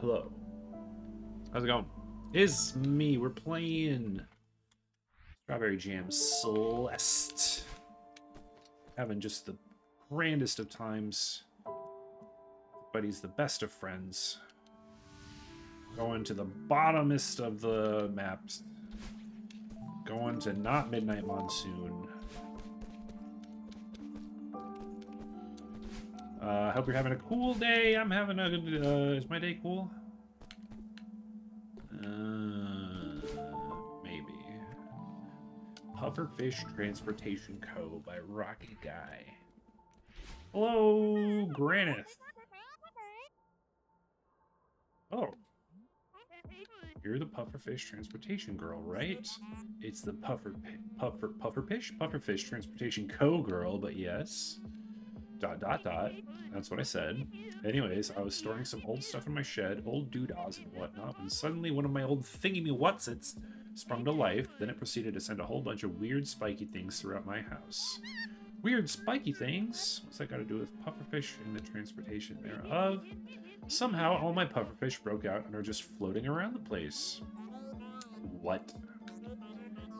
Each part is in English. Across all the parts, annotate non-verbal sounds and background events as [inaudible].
Hello. How's it going? It's me. We're playing Strawberry Jam Celeste. Having just the grandest of times. But he's the best of friends. Going to the bottomest of the maps. Going to not Midnight Monsoon. I uh, hope you're having a cool day. I'm having a good... Uh, is my day cool? Uh, maybe. Pufferfish Transportation Co. by Rocky Guy. Hello, Granith. Oh. You're the Pufferfish Transportation girl, right? It's the Puffer Puffer Pufferfish Pufferfish Transportation Co. girl, but yes. Dot dot dot. That's what I said. Anyways, I was storing some old stuff in my shed, old doodahs and whatnot, when suddenly one of my old thingy me whatsits sprung to life. Then it proceeded to send a whole bunch of weird spiky things throughout my house. Weird spiky things? What's that got to do with pufferfish and the transportation thereof? Somehow, all my pufferfish broke out and are just floating around the place. What?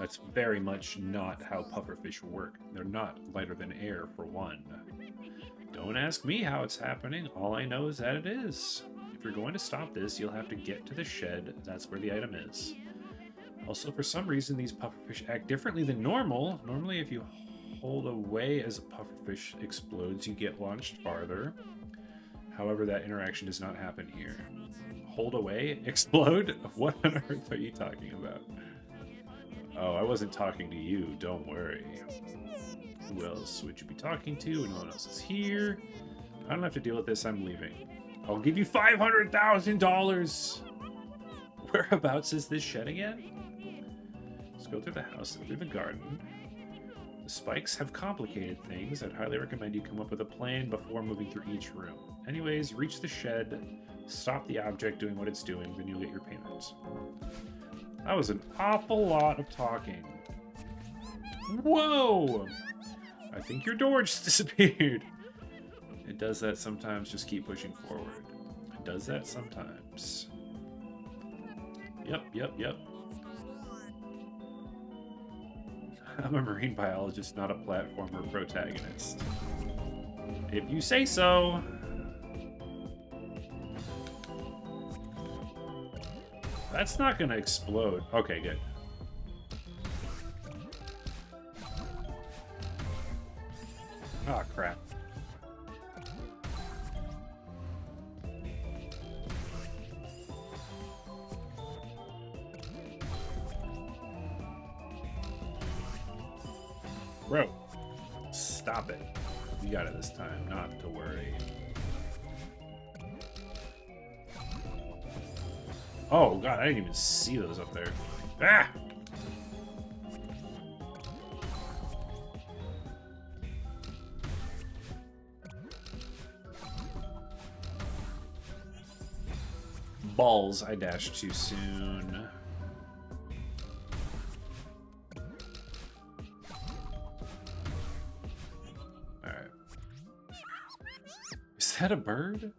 That's very much not how pufferfish work. They're not lighter than air, for one. Don't ask me how it's happening. All I know is that it is. If you're going to stop this, you'll have to get to the shed. That's where the item is. Also, for some reason, these pufferfish act differently than normal. Normally, if you hold away as a pufferfish explodes, you get launched farther. However, that interaction does not happen here. Hold away? [laughs] Explode? What on earth are you talking about? Oh, I wasn't talking to you, don't worry. Who else would you be talking to? No one else is here. I don't have to deal with this, I'm leaving. I'll give you $500,000! Whereabouts is this shed again? Let's go through the house and through the garden. The spikes have complicated things. I'd highly recommend you come up with a plan before moving through each room. Anyways, reach the shed, stop the object doing what it's doing, then you'll get your payment. That was an awful lot of talking. Whoa! I think your door just [laughs] disappeared. It does that sometimes, just keep pushing forward. It does that sometimes. Yep, yep, yep. [laughs] I'm a marine biologist, not a platformer protagonist. If you say so. That's not gonna explode. Okay, good. Balls, I dashed too soon. Alright. Is that a bird?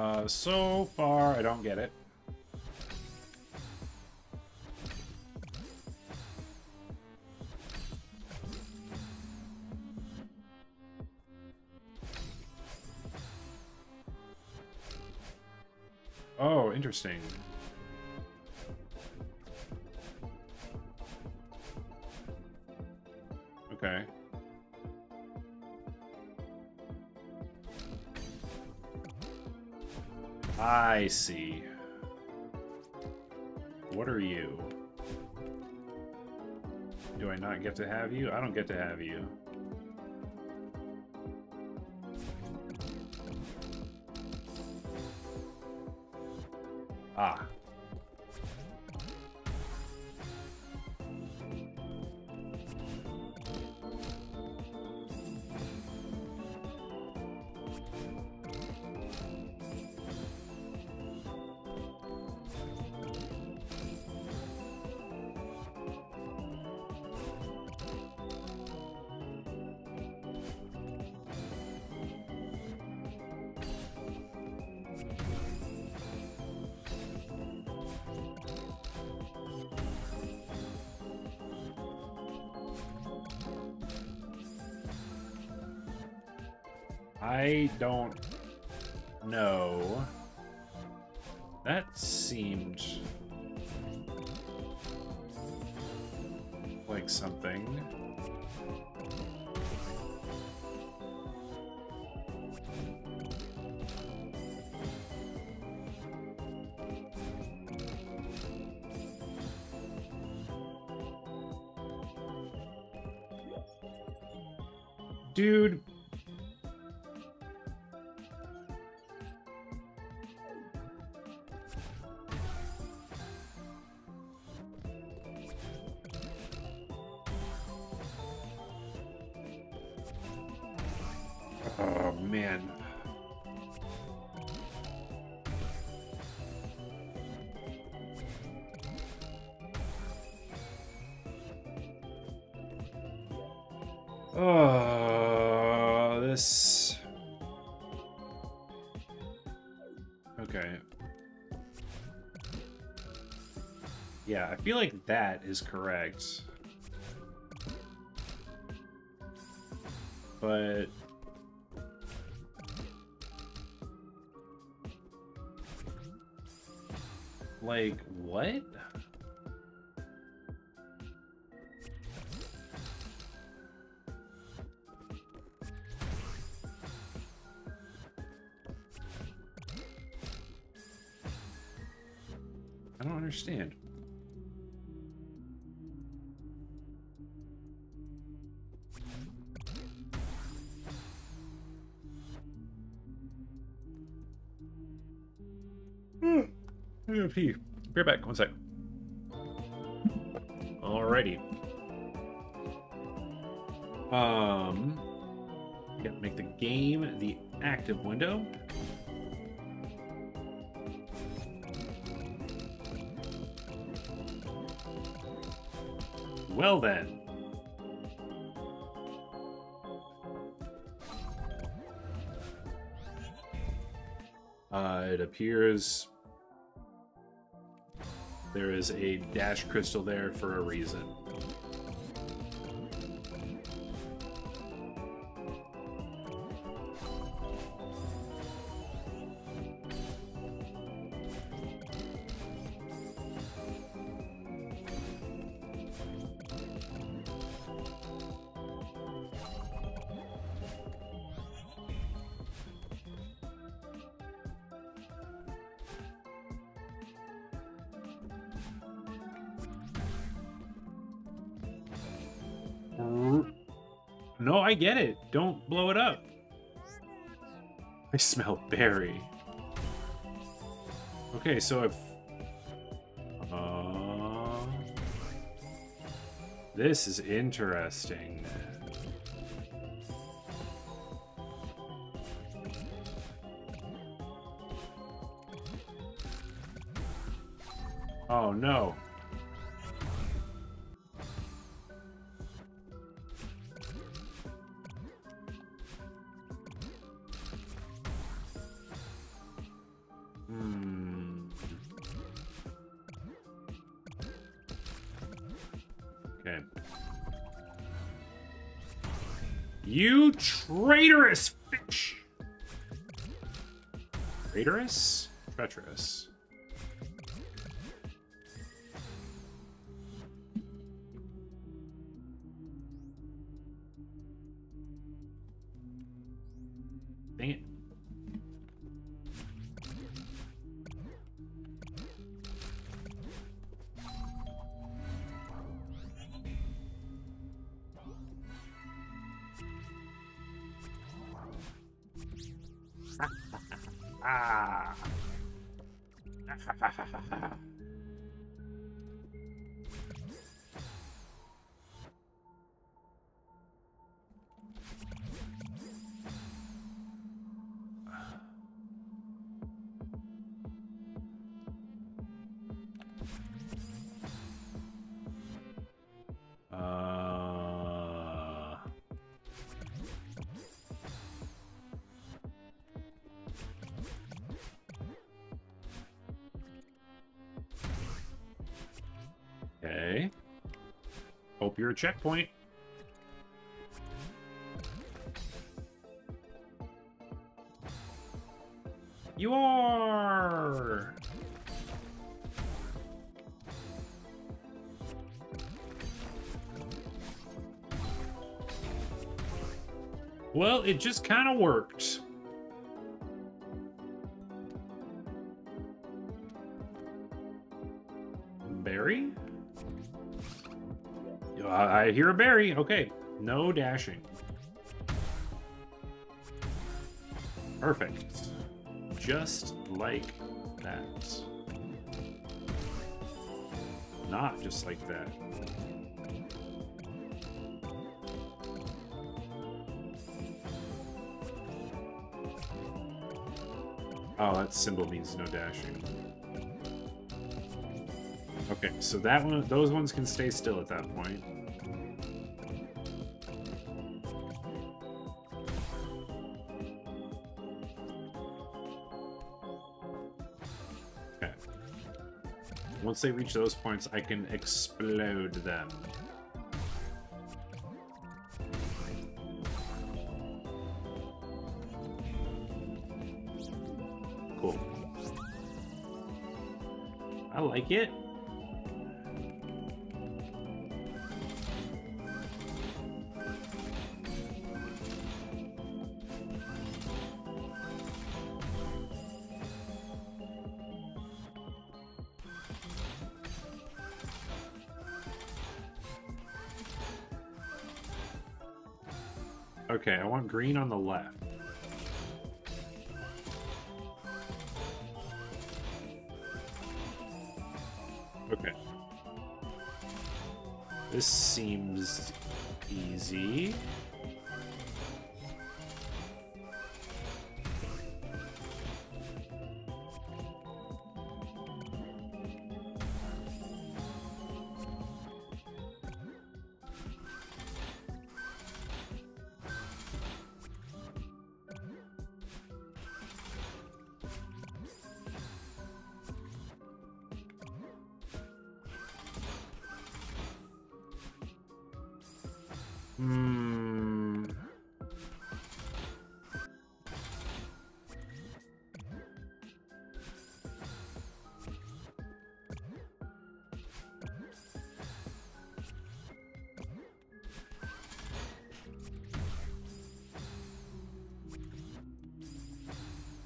Uh, so far, I don't get it. Oh, interesting. See. What are you? Do I not get to have you? I don't get to have you. Dude, Oh, man. I feel like that is correct. But... Like, what? Hmm. I'm. Be right back. One sec. Alrighty. Um, yeah, make the game the active window. Well then. Uh, it appears there is a dash crystal there for a reason. No, I get it. Don't blow it up. I smell berry. Okay, so if... Uh, this is interesting. Oh, no. Treacherous. You're a checkpoint. You are! Well, it just kind of worked. I hear a berry. Okay. No dashing. Perfect. Just like that. Not just like that. Oh, that symbol means no dashing. Okay, so that one, those ones can stay still at that point. Once they reach those points, I can explode them. Cool. I like it. Green on the left. Hmm.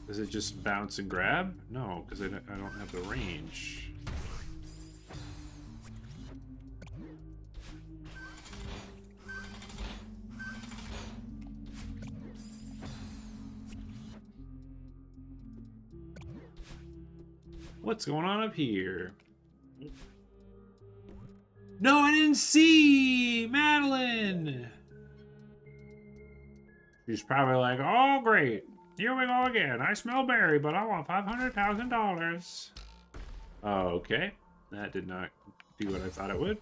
Does it just bounce and grab? No, because I don't have the range. What's going on up here? No, I didn't see Madeline. She's probably like, "Oh, great, here we go again. I smell berry, but I want five hundred thousand dollars." Okay, that did not do what I thought it would.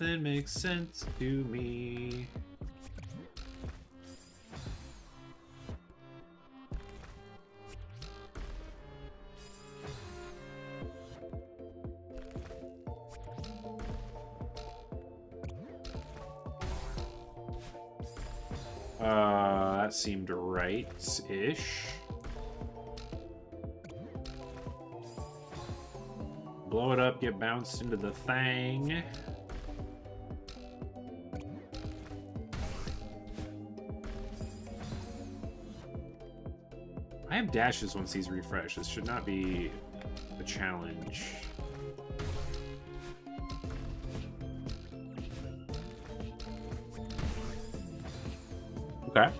Nothing makes sense to me. Uh, that seemed right-ish. Blow it up, get bounced into the thing. Dashes once he's refreshed. This should not be a challenge. Okay.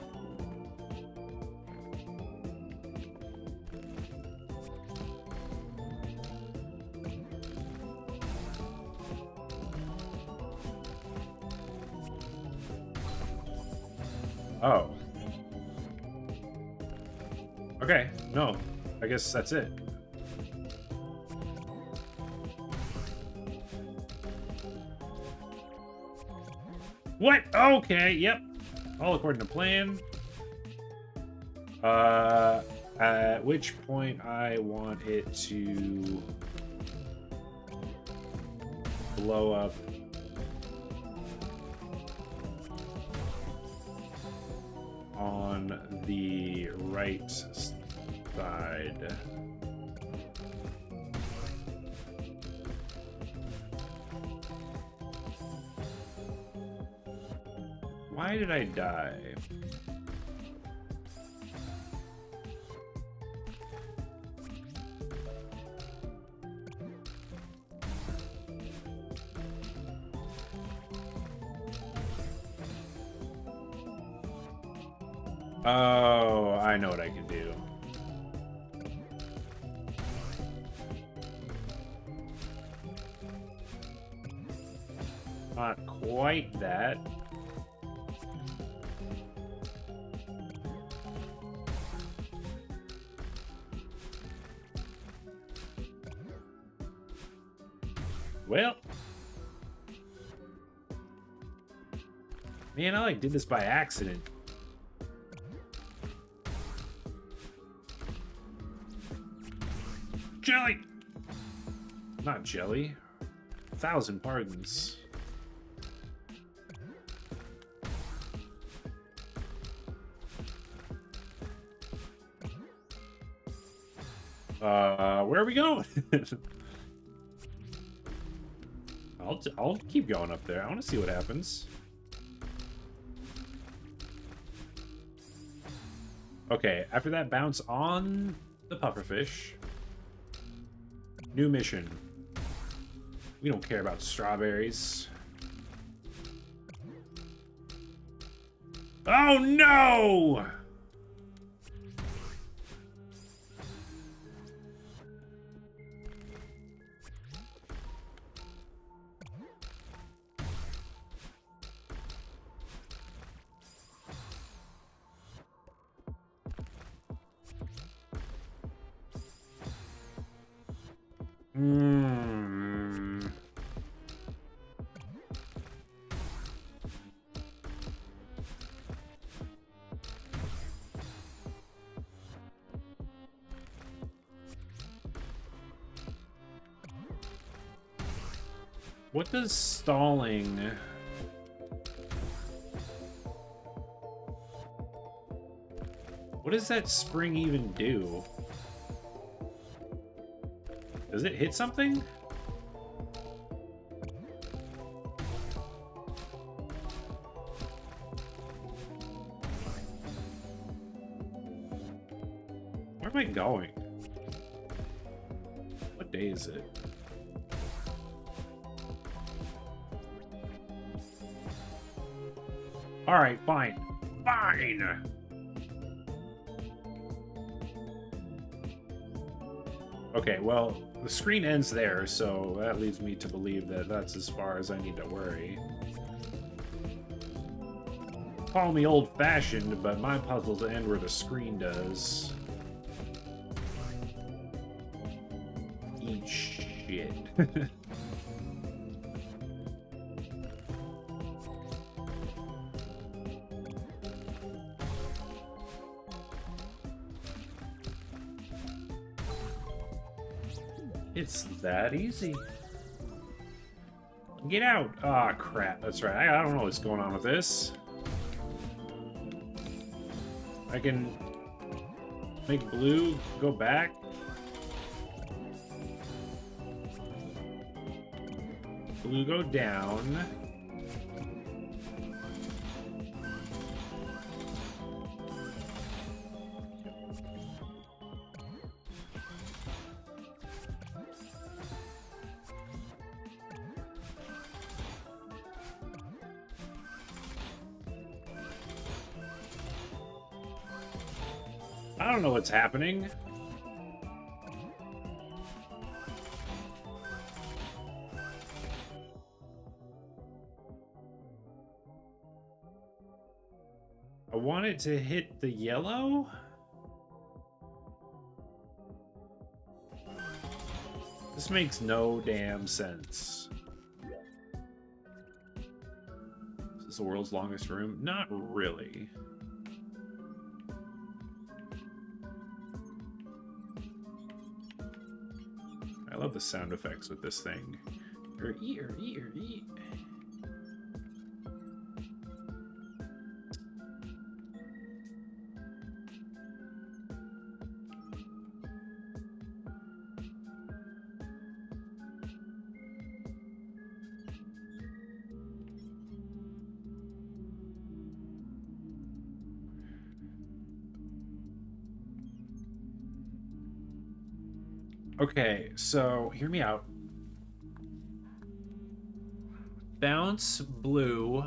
Oh. Okay, no. I guess that's it. What? Okay, yep. All according to plan. Uh, at which point I want it to blow up on the right side. Why did I die? Did this by accident. Jelly! Not jelly. A thousand pardons. Uh, where are we going? [laughs] I'll, I'll keep going up there. I want to see what happens. Okay, after that bounce on the pufferfish. New mission. We don't care about strawberries. Oh no! Stalling... What does that spring even do? Does it hit something? The screen ends there, so that leads me to believe that that's as far as I need to worry. Call me old-fashioned, but my puzzles end where the screen does. Eat shit. [laughs] that easy. Get out! Ah, oh, crap. That's right. I, I don't know what's going on with this. I can make blue go back. Blue go down. I don't know what's happening. I want it to hit the yellow? This makes no damn sense. Is this the world's longest room? Not really. Love the sound effects with this thing. Er. Okay, so hear me out. Bounce blue.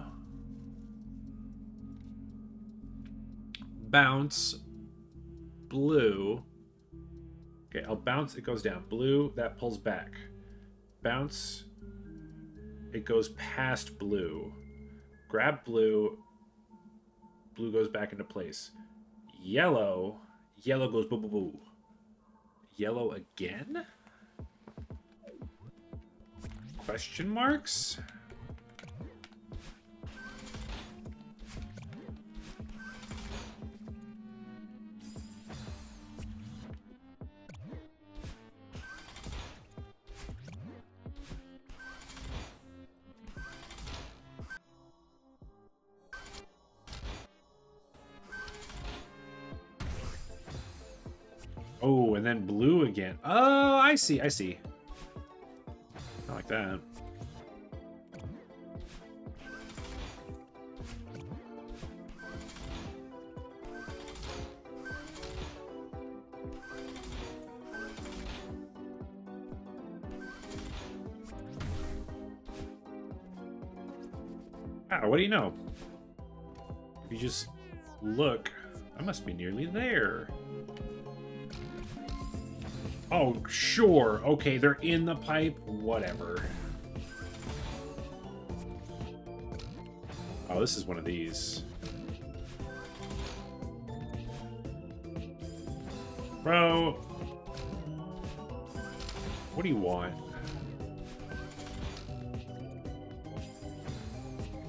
Bounce blue. Okay, I'll bounce, it goes down. Blue, that pulls back. Bounce, it goes past blue. Grab blue, blue goes back into place. Yellow, yellow goes boo boo boo yellow again? Question marks? And then blue again. Oh, I see, I see. Like that. Wow, what do you know? If you just look, I must be nearly there. Oh, sure. Okay, they're in the pipe. Whatever. Oh, this is one of these. Bro. What do you want?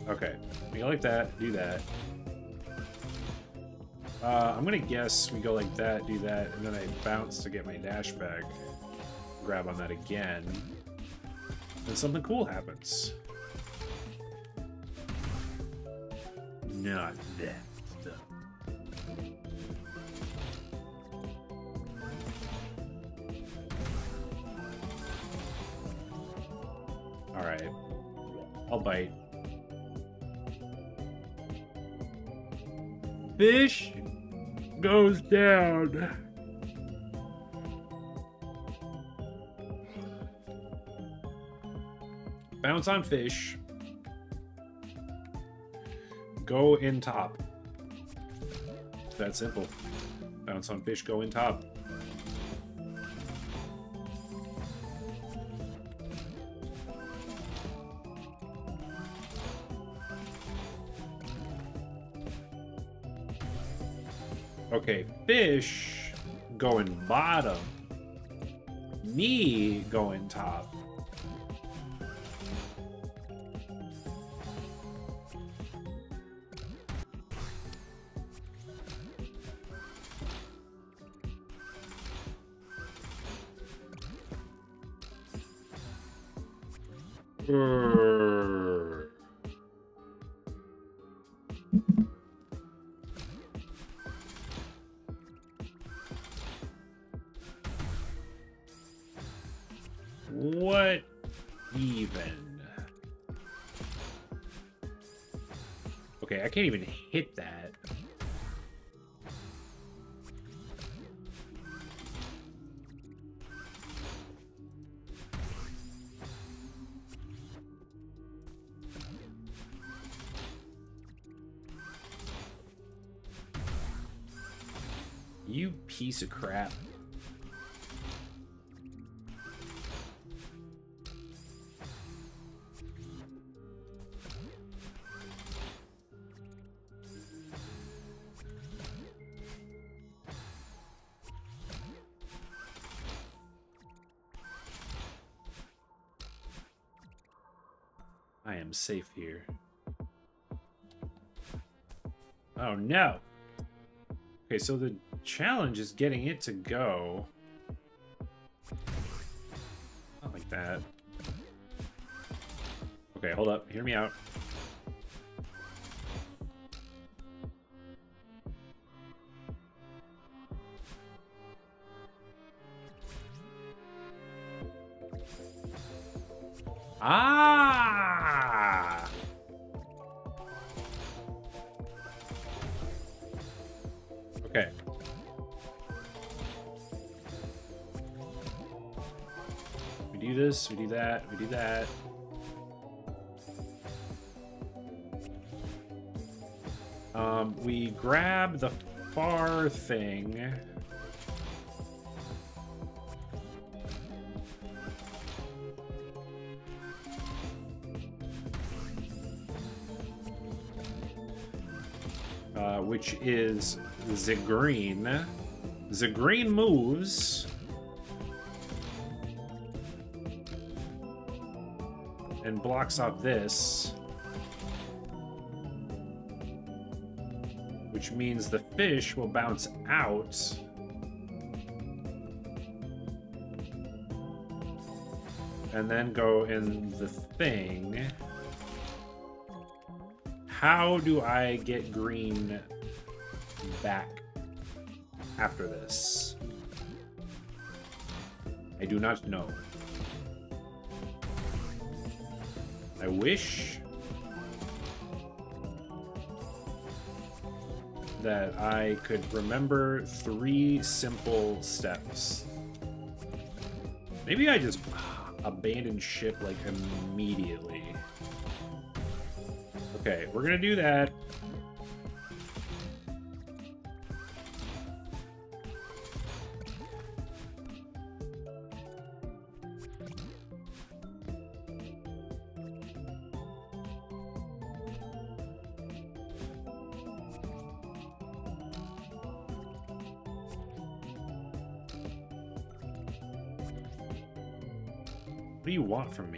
Okay. You like that, do that. Uh, I'm gonna guess we go like that, do that, and then I bounce to get my dash back. Grab on that again. And something cool happens. Not that Bounce on fish. Go in top. It's that simple. Bounce on fish, go in top. Okay, fish going bottom. Me going top. What even? Okay, I can't even hit that. Piece of crap. I am safe here. Oh no! Okay, so the challenge is getting it to go. Not like that. Okay, hold up. Hear me out. Which is the green. The green moves. And blocks off this. Which means the fish will bounce out. And then go in the thing. How do I get green back after this? I do not know. I wish that I could remember three simple steps. Maybe I just abandon ship like immediately. Okay, we're gonna do that. lot from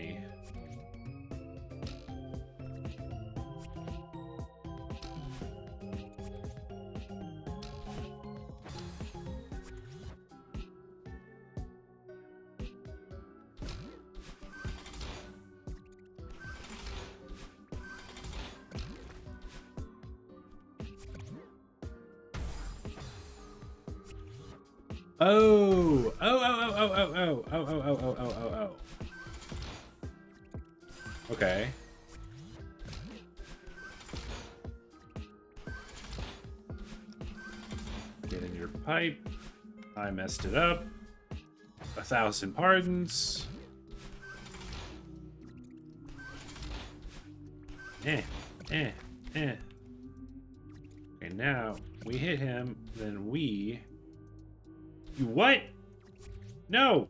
messed it up. A thousand pardons. Eh, eh, eh. Okay, now we hit him, then we you what? No.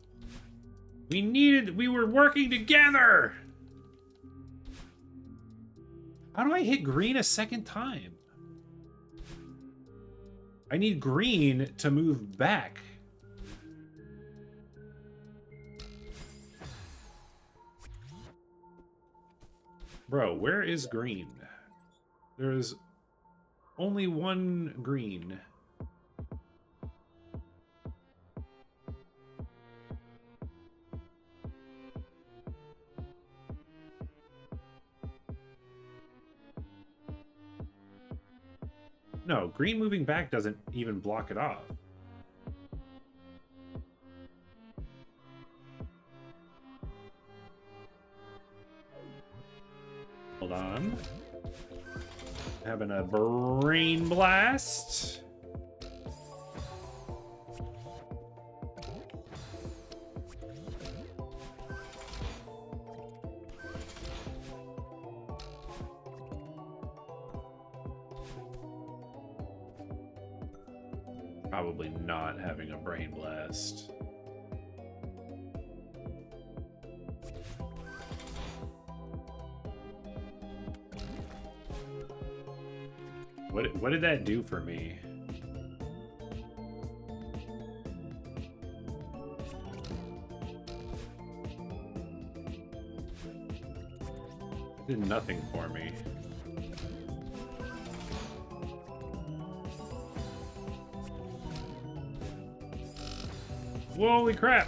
We needed, we were working together. How do I hit green a second time? I need green to move back. Bro, where is green? There is only one green. No, green moving back doesn't even block it off. Hold on. Having a brain blast. Probably not having a brain blast. What what did that do for me? did nothing for me. Holy crap!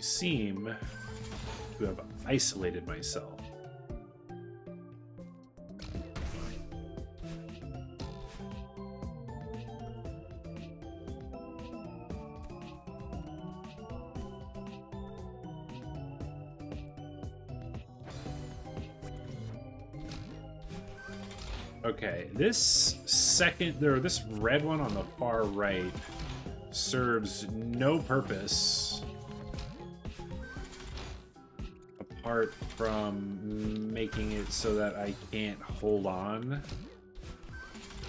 I seem to have isolated myself. Okay, this second, or this red one on the far right serves no purpose from making it so that I can't hold on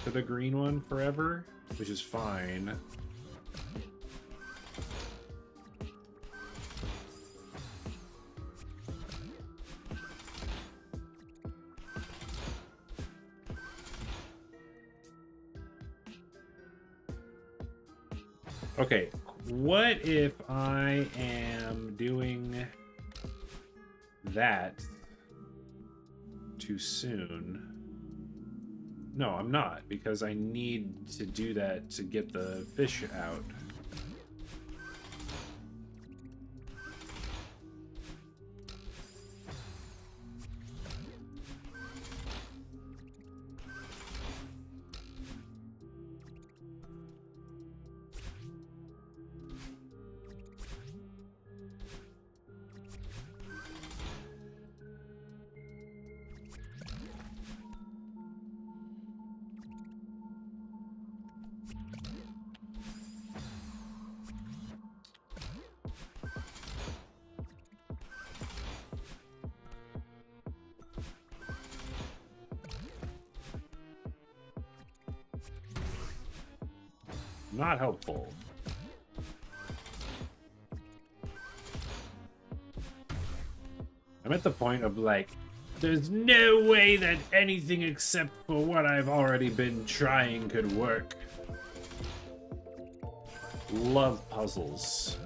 to the green one forever, which is fine. Okay, what if I am that too soon? No, I'm not, because I need to do that to get the fish out. Not helpful. I'm at the point of like, there's no way that anything except for what I've already been trying could work. Love puzzles.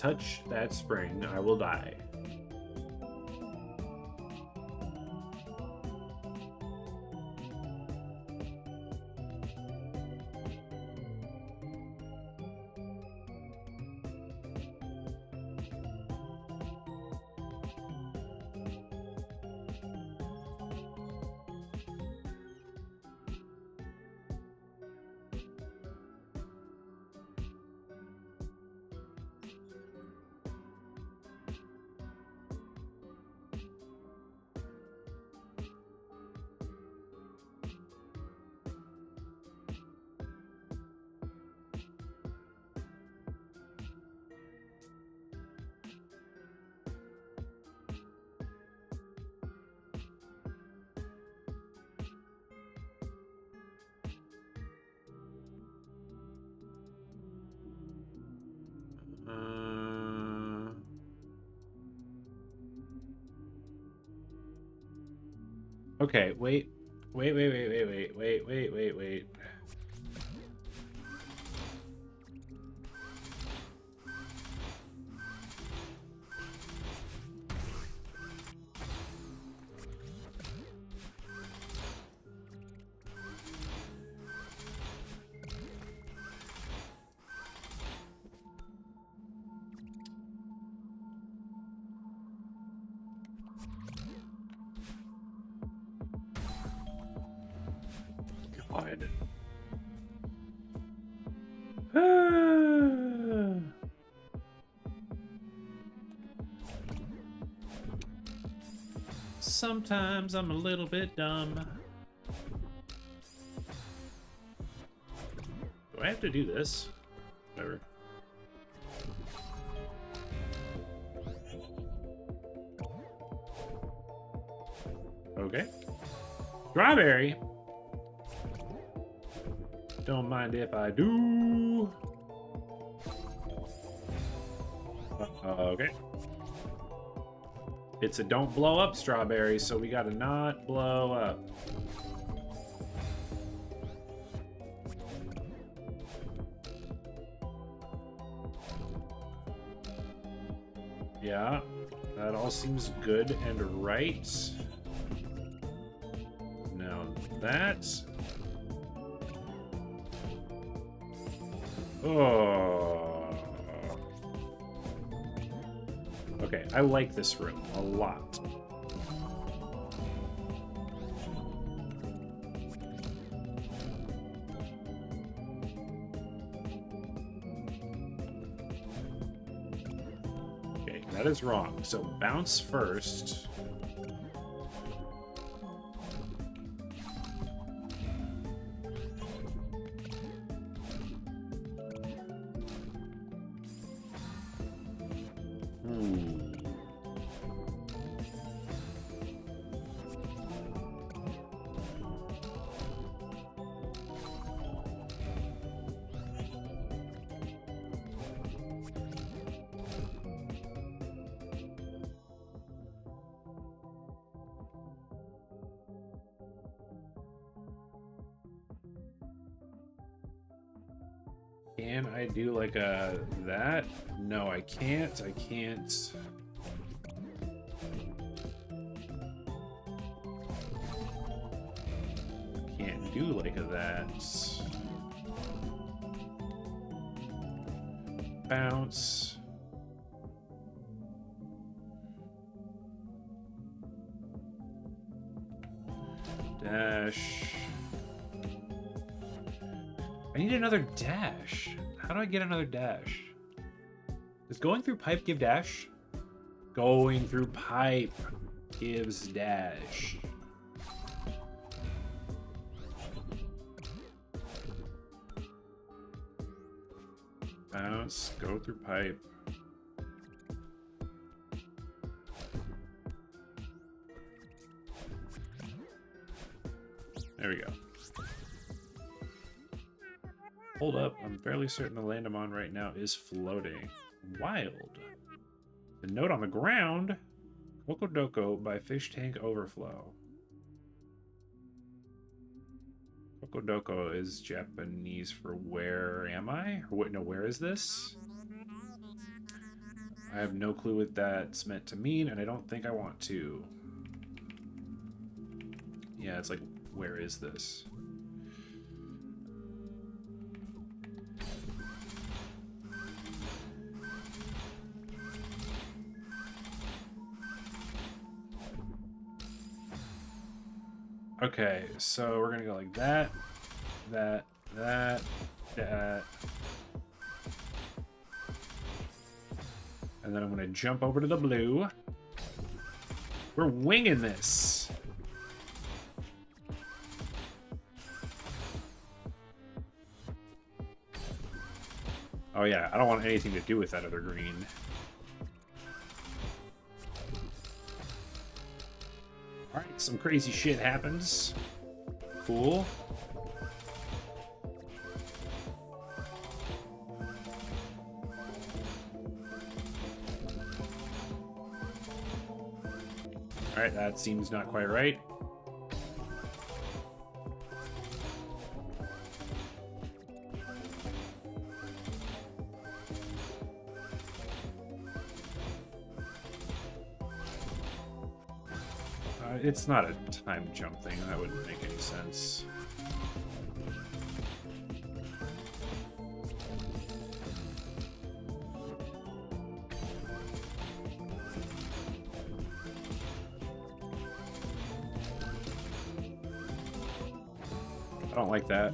Touch that spring. I will die. Okay, wait. Wait, wait, wait, wait, wait, wait, wait, wait, wait. Sometimes I'm a little bit dumb. Do I have to do this? Whatever. Okay. Strawberry. Don't mind if I do. Uh, okay. It's a don't blow up strawberry, so we gotta not blow up. Yeah, that all seems good and right. Now that Oh. I like this room a lot. Okay, that is wrong. So bounce first. Can't. I can't. Can't do like that. Bounce. Dash. I need another dash. How do I get another dash? Going through pipe give dash? Going through pipe gives dash. bounce, go through pipe. There we go. Hold up, I'm fairly certain the land I'm on right now is floating. Wild. The note on the ground, Kokodoko by Fish Tank Overflow. Kokodoko is Japanese for where am I? Or what, no, where is this? I have no clue what that's meant to mean, and I don't think I want to. Yeah, it's like, where is this? Okay, so we're gonna go like that, that, that, that. And then I'm gonna jump over to the blue. We're winging this. Oh yeah, I don't want anything to do with that other green. Some crazy shit happens. Cool. Alright, that seems not quite right. It's not a time jump thing. That wouldn't make any sense. I don't like that.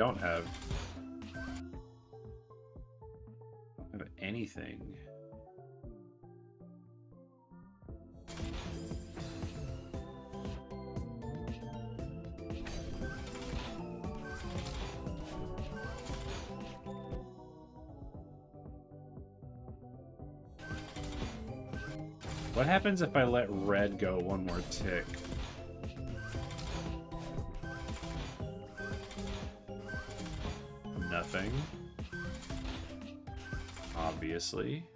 Don't have. Have anything. What happens if I let red go one more tick? Nothing. Obviously.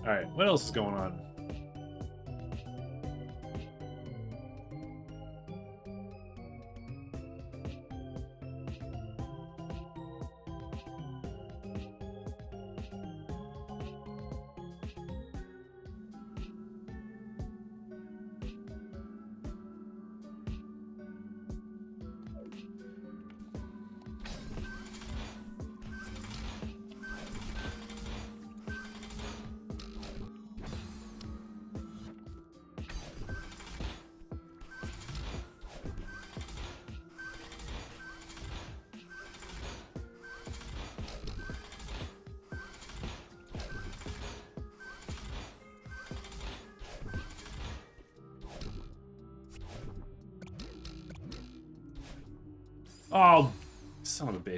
Alright, what else is going on?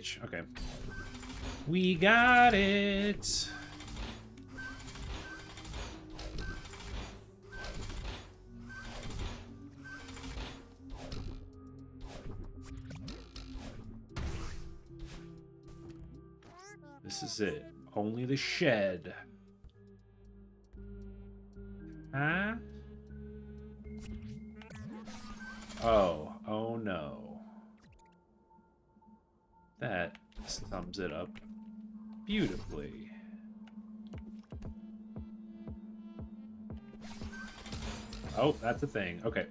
Bitch. Okay. We got it. This is it. Only the shed. up beautifully. Oh, that's a thing. Okay.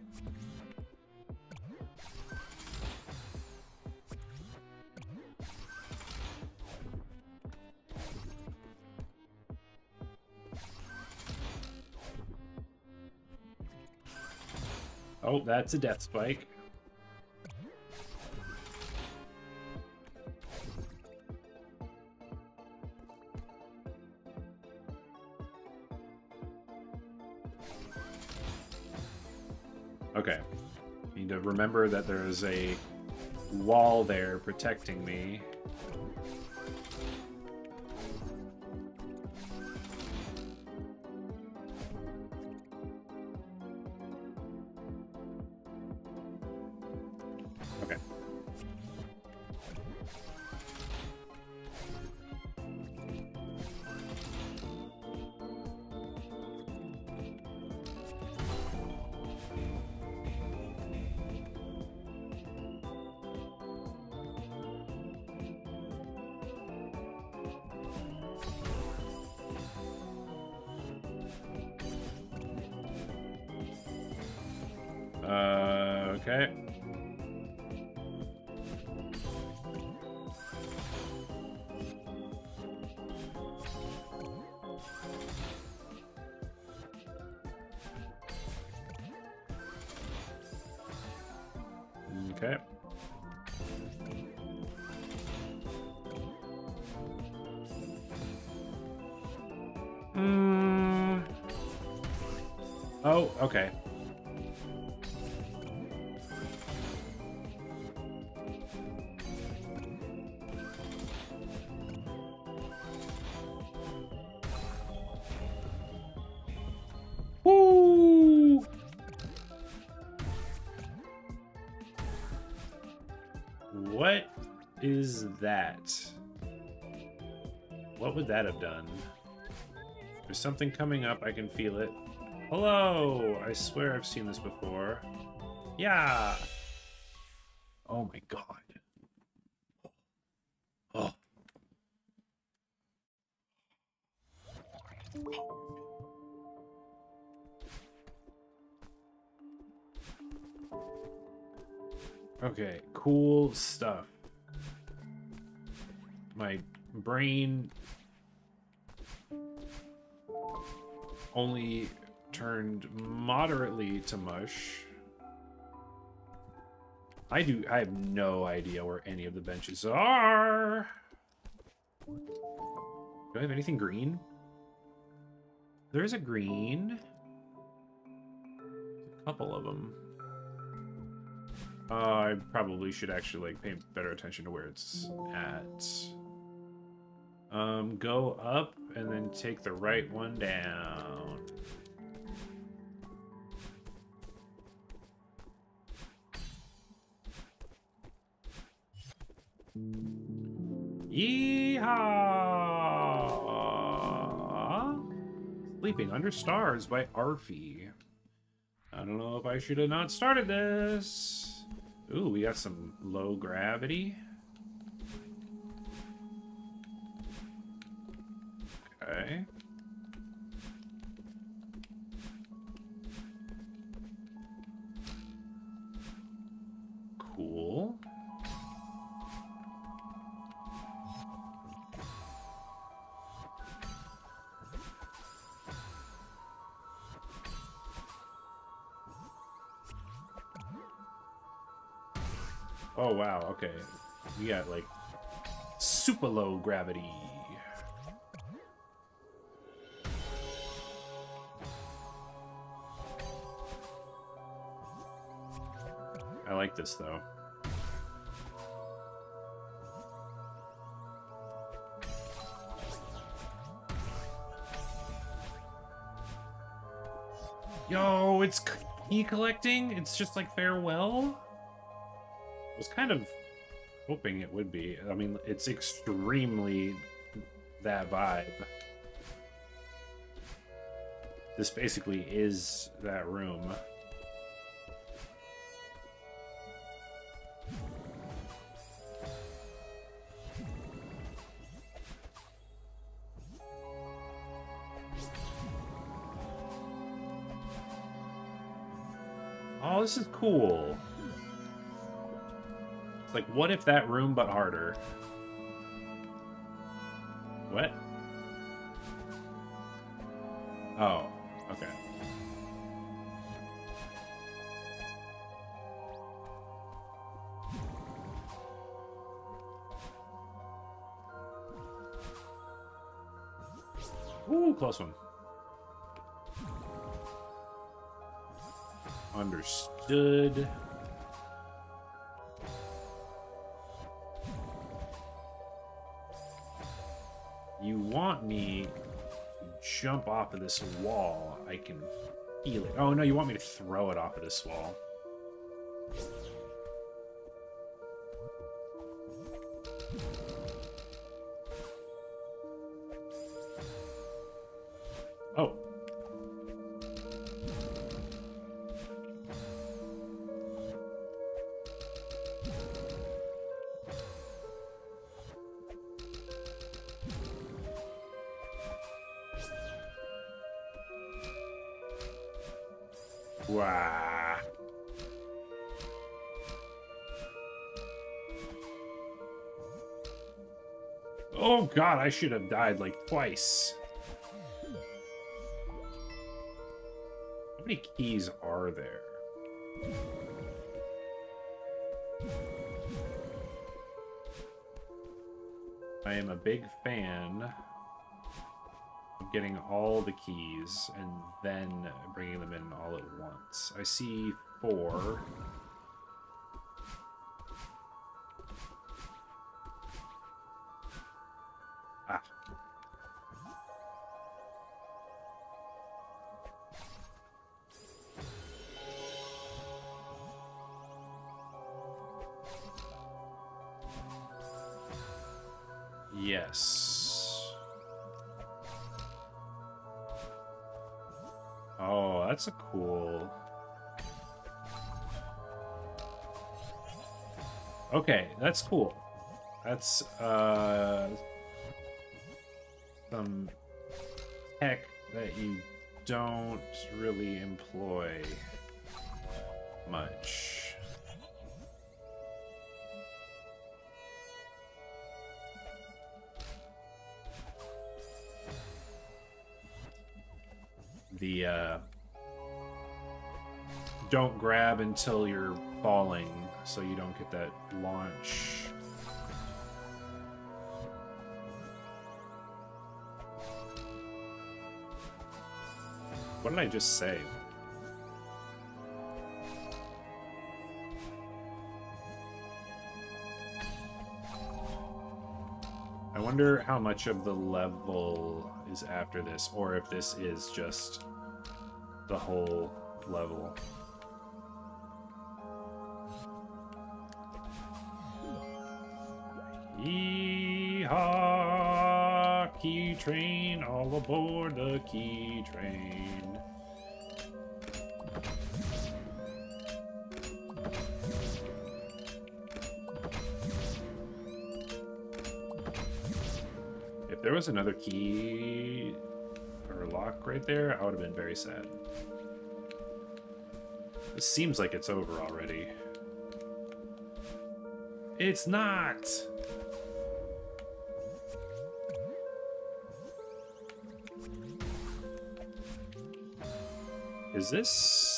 Oh, that's a death spike. Remember that there's a wall there protecting me. That? What would that have done? There's something coming up. I can feel it. Hello! I swear I've seen this before. Yeah! Oh my god. Oh. Okay, cool stuff. My brain only turned moderately to mush. I do I have no idea where any of the benches are. Do I have anything green? There's a green. A couple of them. Uh, I probably should actually like pay better attention to where it's at. Um, go up and then take the right one down. Yeehaw! Sleeping Under Stars by Arfie. I don't know if I should have not started this. Ooh, we got some low gravity. Okay. Cool. Oh wow, okay. We got like super low gravity. Like this though. Yo, it's key collecting? It's just like farewell? I was kind of hoping it would be. I mean, it's extremely that vibe. This basically is that room. Like, what if that room but harder? Of this wall. I can feel it. Oh, no, you want me to throw it off of this wall. I should have died like twice. How many keys are there? I am a big fan of getting all the keys and then bringing them in all at once. I see four. Cool. Okay, that's cool. That's uh some tech that you don't really employ much. The uh don't grab until you're falling so you don't get that launch What did I just say? I wonder how much of the level is after this, or if this is just the whole level. Key train, all aboard the key train. If there was another key or lock right there, I would have been very sad. This seems like it's over already. It's not! Is this...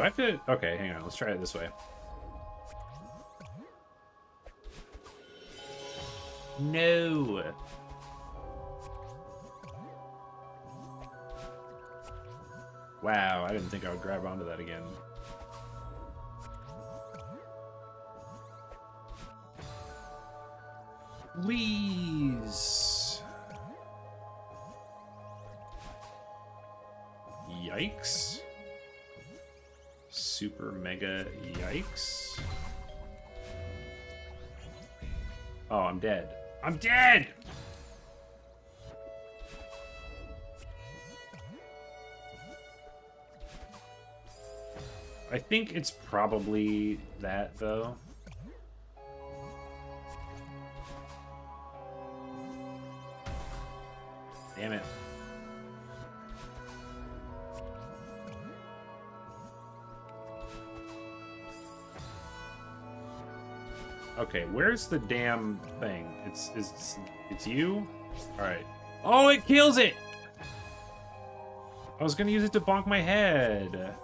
I have to? Okay, hang on. Let's try it this way. No. Wow, I didn't think I would grab onto that again. Please. I'm dead. I'm dead! I think it's probably that, though. Where's the damn thing? It's it's it's you? Alright. Oh, it kills it! I was gonna use it to bonk my head.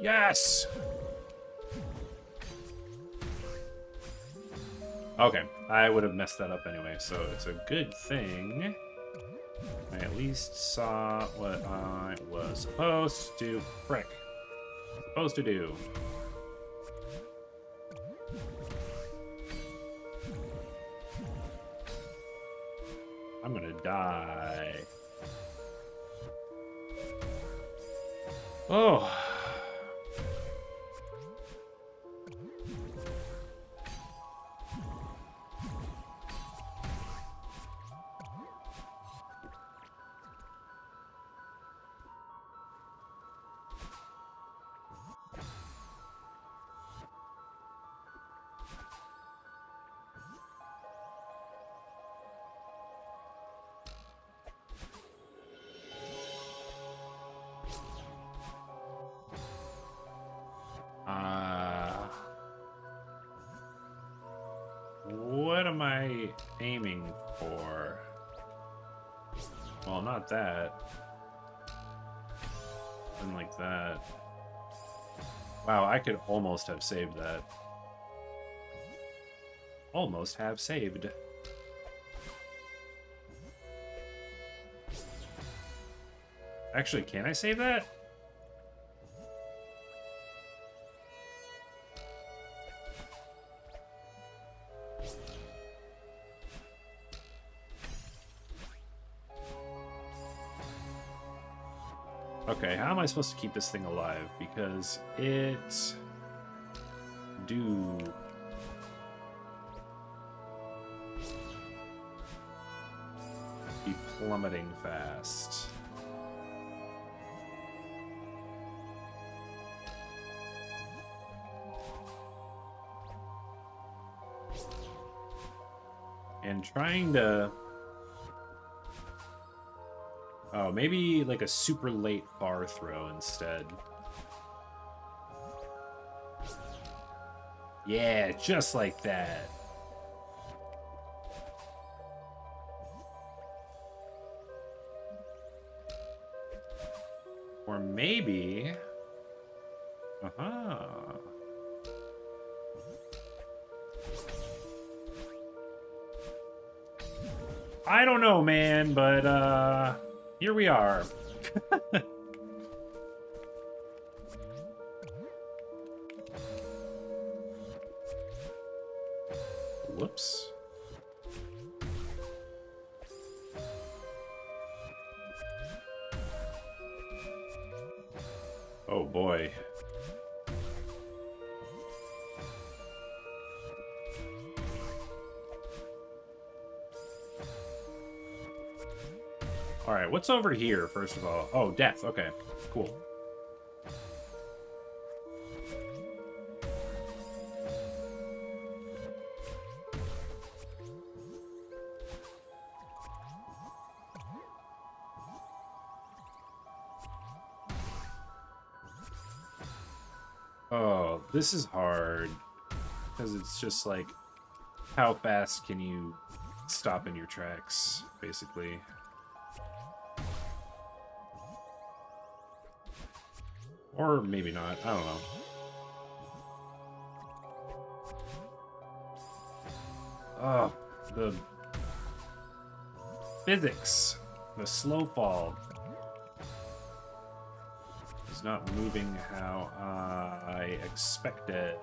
Yes! Okay, I would have messed that up anyway, so it's a good thing I at least saw what I was supposed to frick. Supposed to do. I'm gonna die. Oh. Could almost have saved that. Almost have saved. Actually, can I save that? Supposed to keep this thing alive? Because it do be plummeting fast. And trying to Oh, maybe like a super late bar throw instead. Yeah, just like that. Or maybe... Uh-huh. I don't know, man, but, uh... Here we are. [laughs] Whoops. What's over here, first of all? Oh, death. Okay, cool. Oh, this is hard. Because it's just like, how fast can you stop in your tracks, basically? Or maybe not. I don't know. Ugh, the physics, the slow fall is not moving how I expected.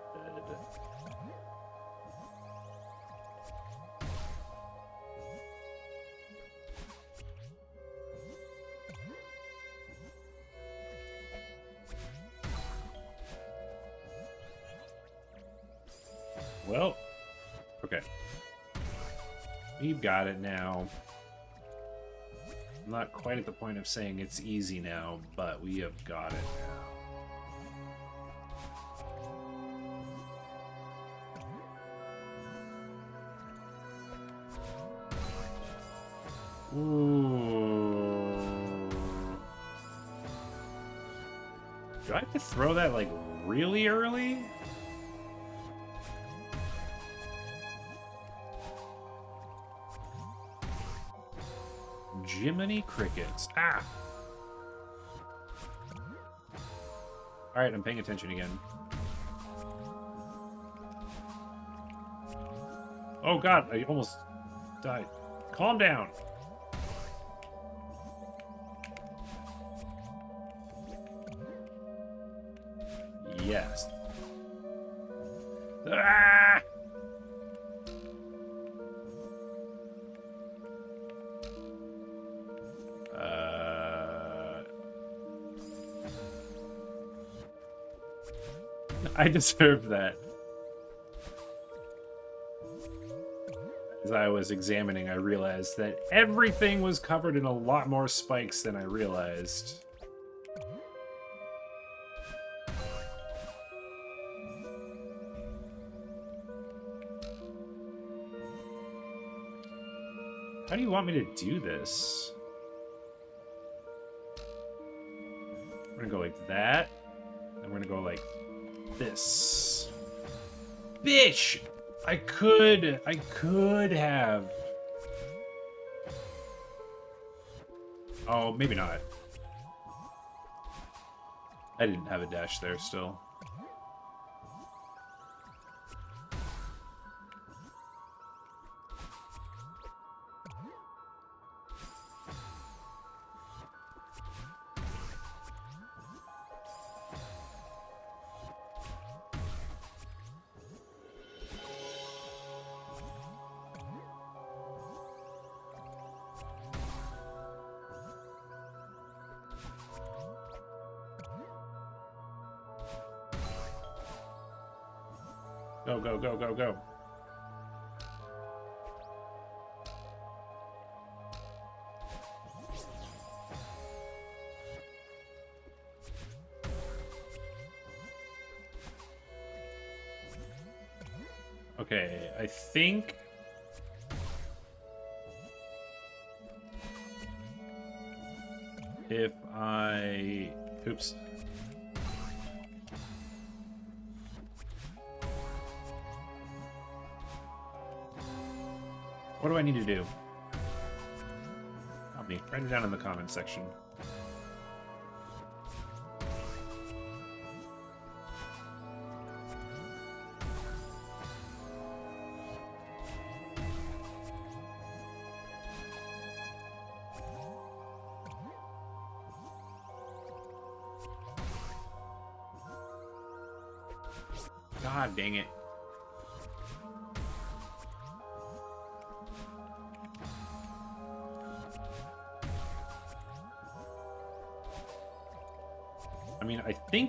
Well, okay. We've got it now. I'm not quite at the point of saying it's easy now, but we have got it now. Ooh. Do I have to throw that, like, really early? Jiminy Crickets. Ah! Alright, I'm paying attention again. Oh god, I almost died. Calm down. I deserve that. As I was examining, I realized that everything was covered in a lot more spikes than I realized. How do you want me to do this? We're gonna go like that. And we're gonna go like this. Bitch! I could, I could have. Oh, maybe not. I didn't have a dash there still. Go, go, go, go. Okay, I think... If I... Oops. I need to do? Help me. Write it down in the comments section.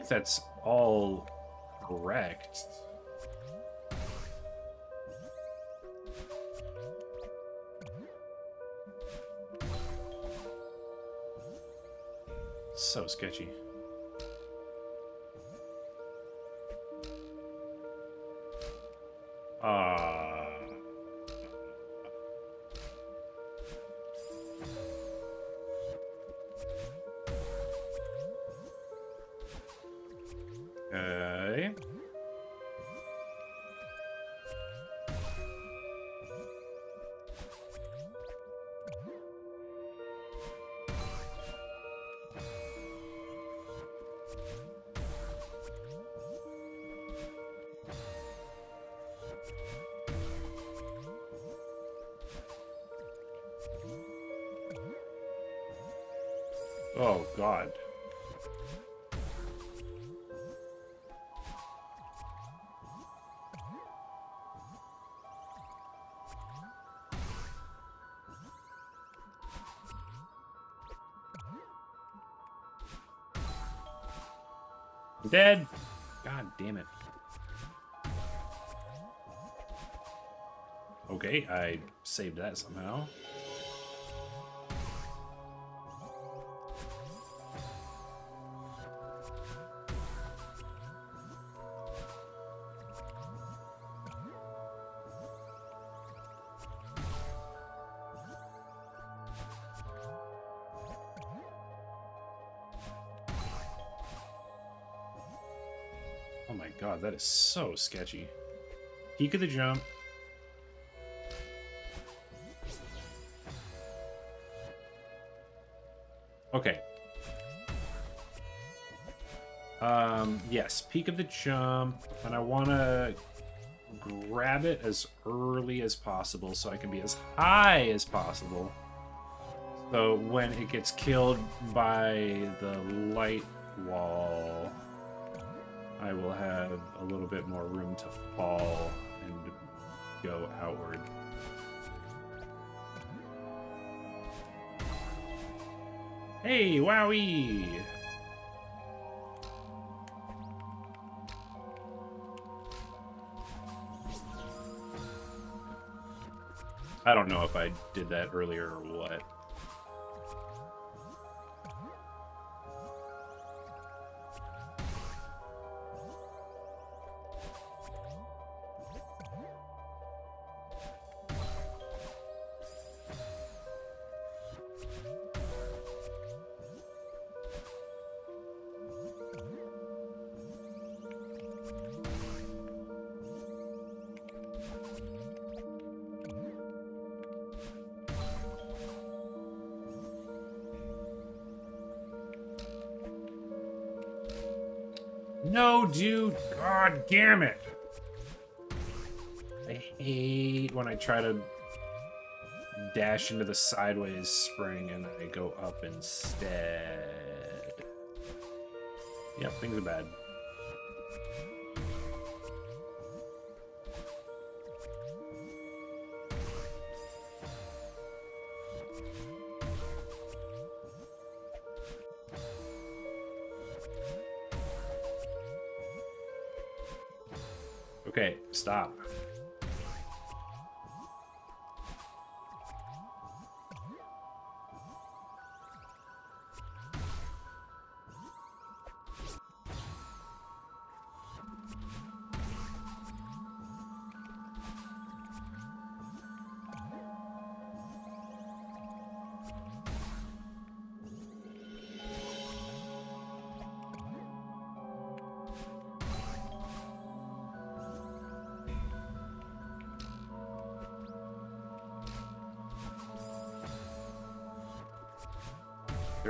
Think that's all correct. So sketchy. Oh, God. Dead. God damn it. Okay, I saved that somehow. Is so sketchy. Peak of the jump. Okay. Um, yes, peak of the jump, and I want to grab it as early as possible so I can be as high as possible. So when it gets killed by the light wall, I will have little bit more room to fall and go outward. Hey, wowie! I don't know if I did that earlier or what. No, dude. God damn it. I hate when I try to dash into the sideways spring and I go up instead. Yep, things are bad.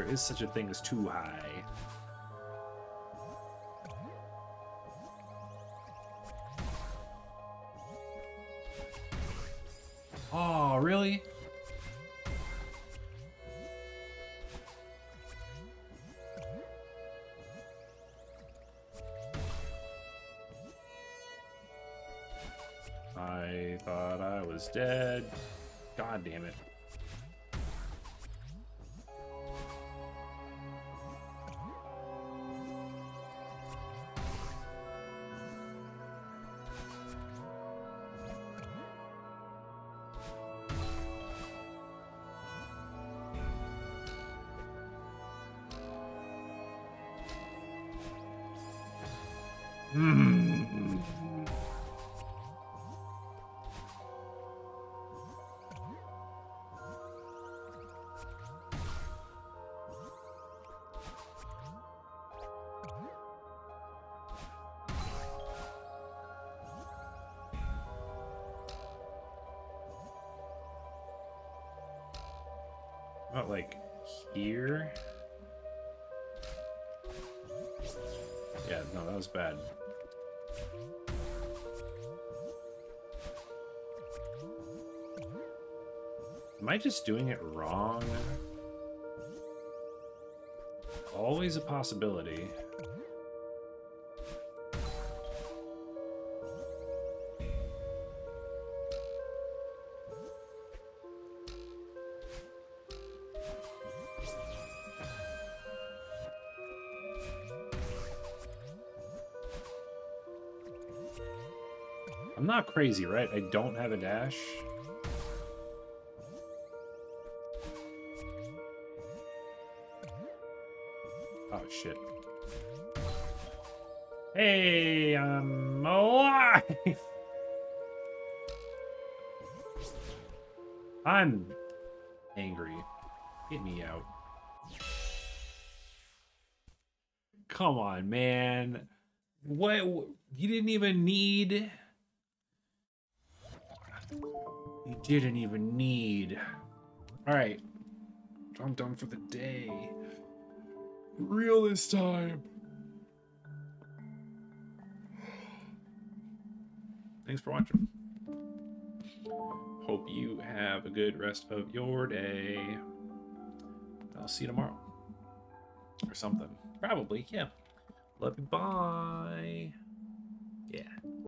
Is such a thing as too high. Oh, really? I thought I was dead. God damn it. Hmm. About like here? Yeah, no, that was bad. Am I just doing it wrong? always a possibility. I'm not crazy, right? I don't have a dash. I'm angry. Get me out. Come on, man. What? You didn't even need... You didn't even need. Alright. I'm done for the day. Real this time. Thanks for watching. Hope you have a good rest of your day. I'll see you tomorrow. Or something. Probably, yeah. Love you. Bye.